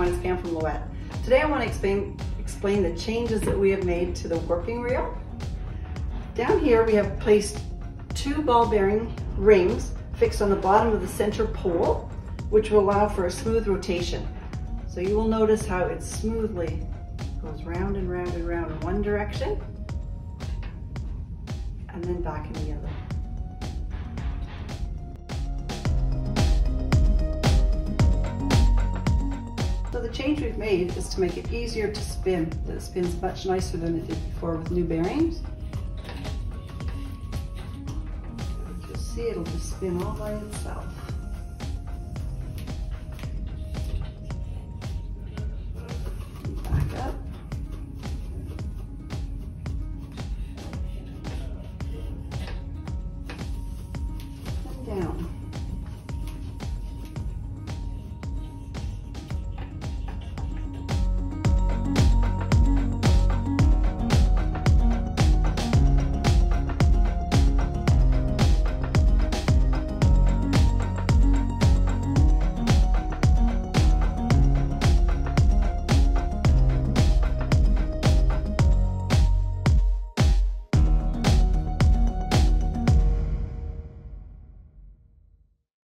Wines from Louet. Today I want to explain, explain the changes that we have made to the warping reel. Down here we have placed two ball bearing rings fixed on the bottom of the center pole, which will allow for a smooth rotation. So you will notice how it smoothly goes round and round and round in one direction and then back in the other. change we've made is to make it easier to spin. It spins much nicer than it did before with new bearings. You'll see it'll just spin all by itself. Up. Down.